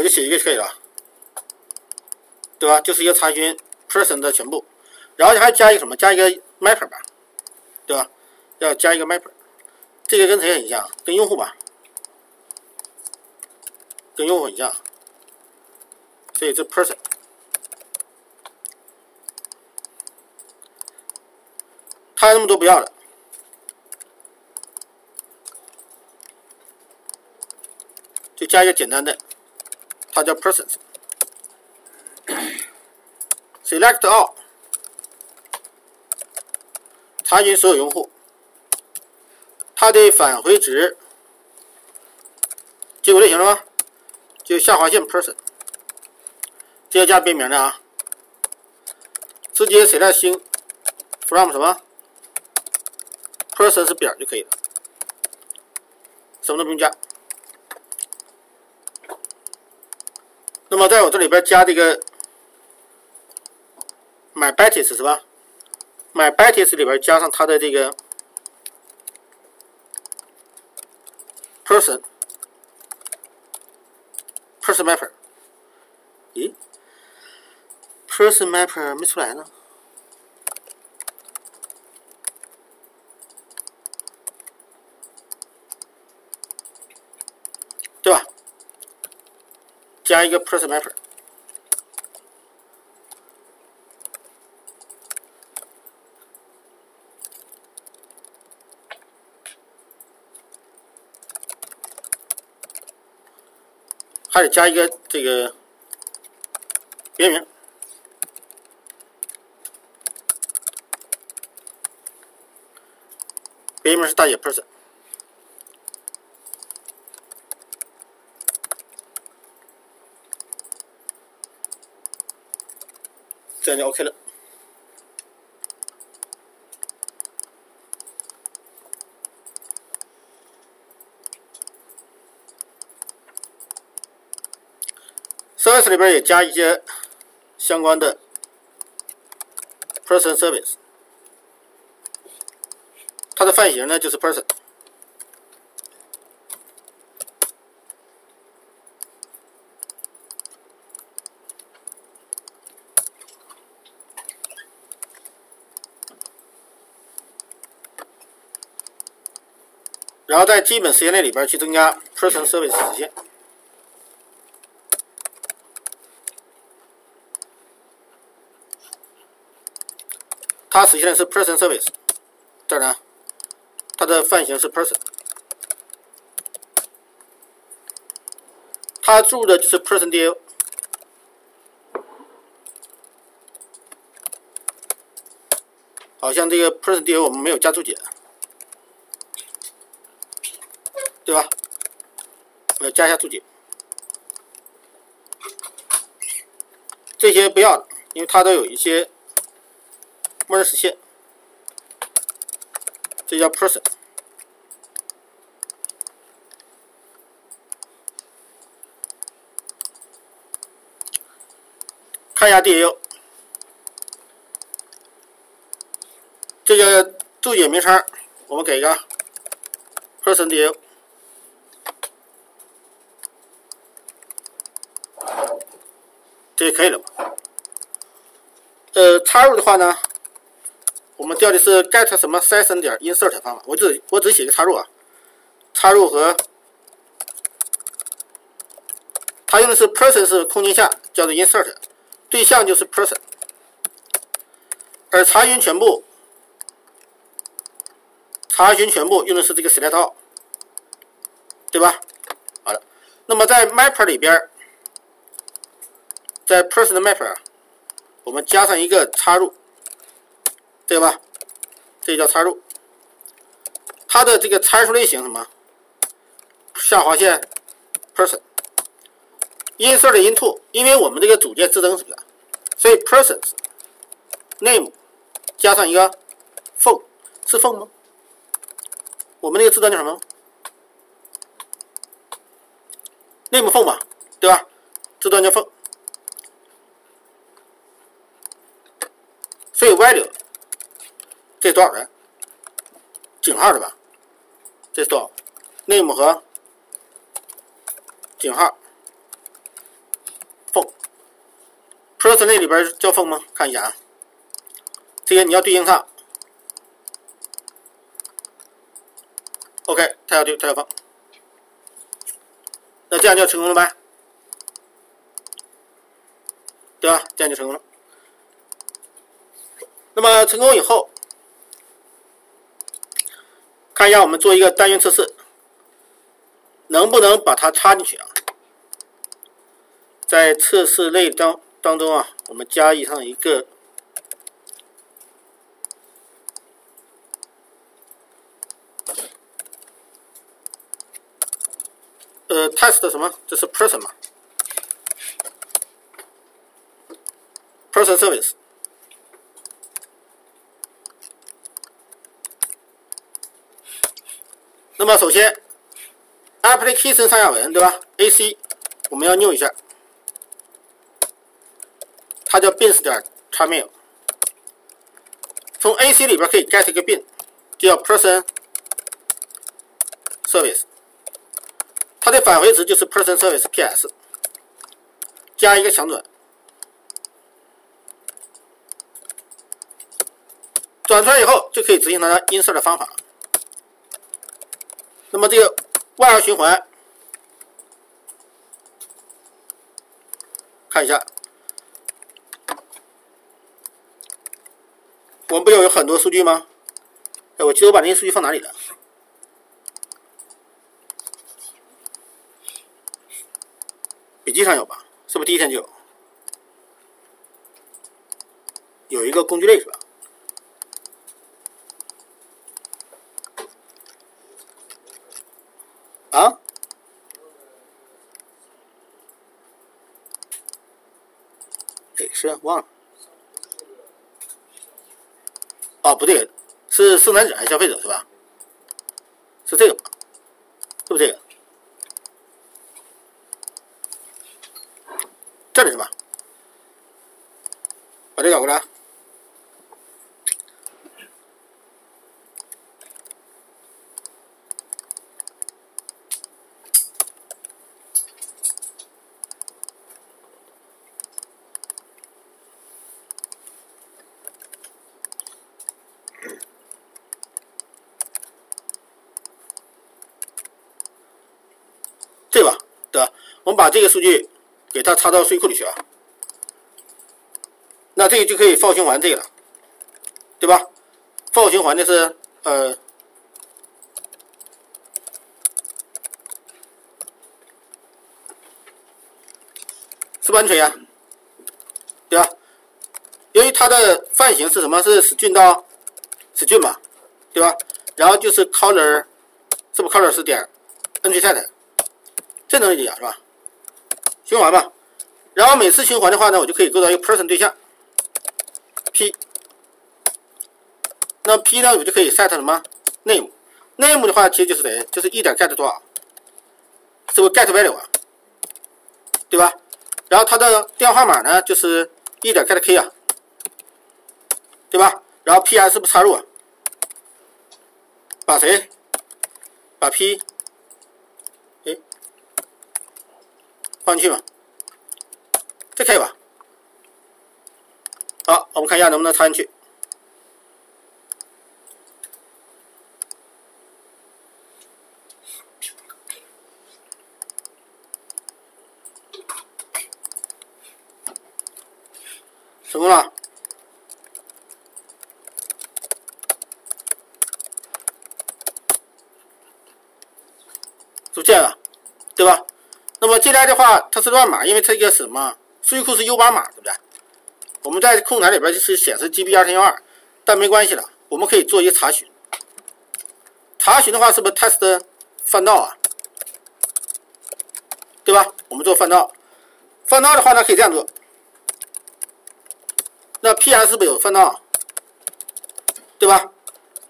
我就写一个就可以了，对吧？就是一个查询 person 的全部，然后你还加一个什么？加一个 mapper 吧，对吧？要加一个 mapper，这个跟谁很像？跟用户吧，跟用户很像，所以这 person，他那么多不要了。就加一个简单的，它叫 persons，select all，查询所有用户，它的返回值，结果类型了吗？就下划线 person，这要加别名的啊，直接 select 星。from 什么？persons 表就可以了，什么都不用加。么在我这里边加这个 my batis 是吧？my batis 里边加上它的这个 person person mapper，咦，person mapper 没出来呢？加一个 parameter，还得加一个这个别名，别名是大写 Person。这样就 OK 了。Service 里边也加一些相关的 Person Service，它的范型呢就是 Person。然后在基本实现类里边去增加 person service 实现，它实现的是 person service，这儿呢，它的范型是 person，它注入的就是 person DL，好像这个 person DL 我们没有加注解。对吧？我要加一下注解，这些不要了，因为它都有一些默认实现。这叫 person，看一下 DAU，这个注解名称我们给一个 person DAU。可以了？呃，插入的话呢，我们调的是 get 什么 session 点 insert 方法，我只我只写个插入啊，插入和它用的是 person 是空间下叫做 insert，对象就是 person，而查询全部查询全部用的是这个 select 对吧？好了，那么在 mapper 里边。在 person map 啊我们加上一个插入，对吧？这叫插入。它的这个参数类型什么？下划线 person insert into，因为我们这个组件自增是不是？所以 persons name 加上一个 phone 是 phone 吗？我们那个字段叫什么？name phone 嘛，对吧？字端叫 phone。所以 value 这多少人？井号的吧？这是多少？name 和井号 person 那里边叫放吗？看一下啊，这个你要对应上。OK，它要对，它要放。那这样就成功了呗，对吧？这样就成功了。那么成功以后，看一下我们做一个单元测试，能不能把它插进去啊？在测试类当当中啊，我们加以上一个呃 test 什么？这是 person 嘛？person service。那么首先，application 上下文对吧？AC 我们要 new 一下。它叫 bins 点 xmail，从 AC 里边可以 get 一个 bin，叫 person service，它的返回值就是 person service ps，加一个强转，转出来以后就可以执行它的 insert 的方法。那么这个 while 循环，看一下。我们不要有很多数据吗？哎，我记得我把那些数据放哪里了？笔记上有吧？是不是第一天就有？有一个工具类是吧？啊？哎，是忘了。哦，不对，是生产者还是消费者是吧？是这个？是不是这个？这里是吧？把这个搞过来。对吧？对吧？我们把这个数据给它插到数据库里去啊。那这个就可以 for 循环这个了，对吧？for 循环的是呃，是不安全呀？对吧？由于它的范型是什么？是 string 到 string 嘛，对吧？然后就是 color，是不 color 是点 entryset。这能理解是吧？循环吧，然后每次循环的话呢，我就可以构造一个 person 对象，p，那 p 呢，我就可以 set 什么 name，name 的话其实就是谁？就是一点 get 多少，是不 get value 啊？对吧？然后它的电话号码呢，就是一点 get k 啊，对吧？然后 ps 是不是插入啊？把谁？把 p。放进去吧，这可以吧？好，我们看一下能不能插进去。成功了，就这样了，对吧？那么进来的话，它是乱码，因为它一个什么数据库是 U8 码，对不对？我们在控台里边就是显示 GB 二三幺二，但没关系了，我们可以做一个查询。查询的话，是不是 test 翻到啊？对吧？我们做翻到，翻到的话呢，可以这样做。那 PS 是不是有翻到？对吧？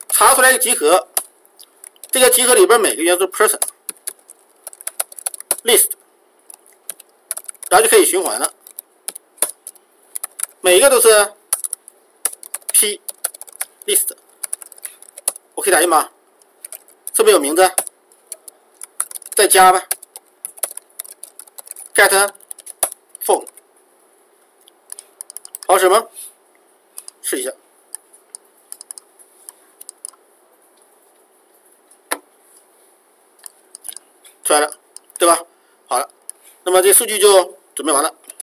查出来一个集合，这个集合里边每个元素 person list。然后就可以循环了，每一个都是 p list，我可以打印吗？是不有名字？再加吧，get phone，好使吗？试一下，出来了，对吧？好了，那么这数据就准备完了。